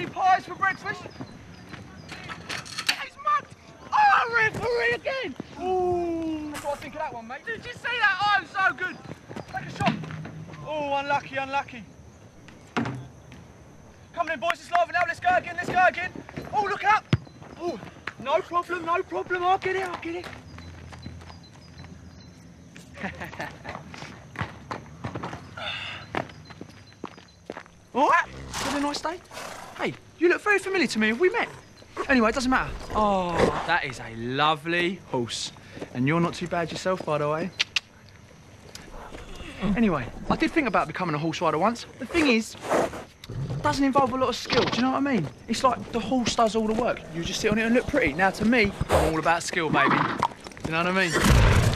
any pies for breakfast? He's mugged! Oh, ah, referee again! Ooh, what I think of that one, mate. Did you see that? Oh, so good. Take a shot. Oh, unlucky, unlucky. Come on in, boys, it's live now. Let's go again, let's go again. Oh, look up. Oh, no problem, no problem. I'll get it, I'll get it. Right, had a nice day. Hey, you look very familiar to me. Have we met? Anyway, it doesn't matter. Oh, that is a lovely horse. And you're not too bad yourself, by the way. Anyway, I did think about becoming a horse rider once. The thing is, it doesn't involve a lot of skill, do you know what I mean? It's like the horse does all the work. You just sit on it and look pretty. Now, to me, I'm all about skill, baby. Do you know what I mean?